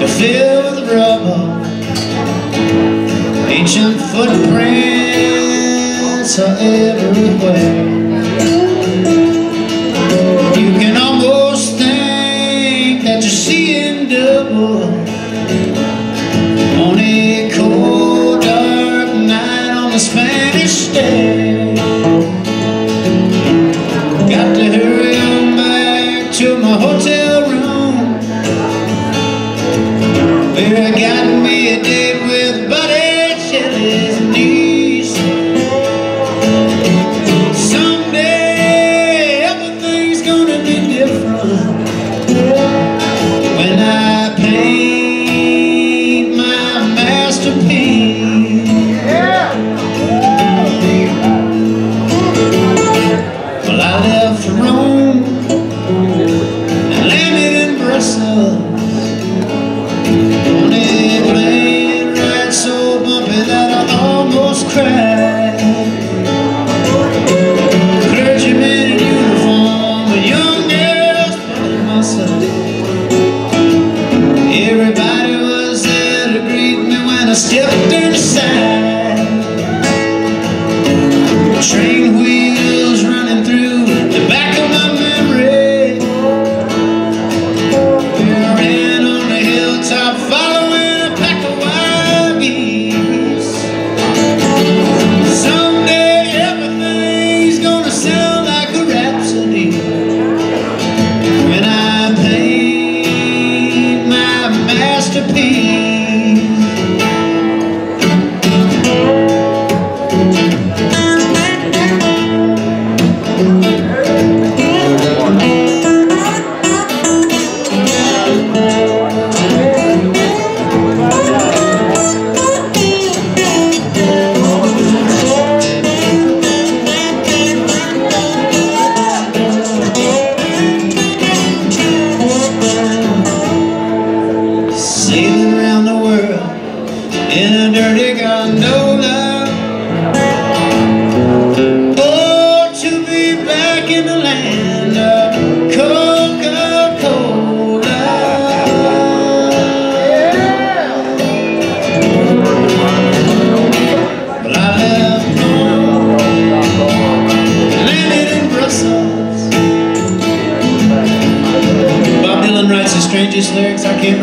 to fill with rubble Ancient footprints are everywhere. When I masterpiece.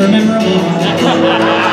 or memorable.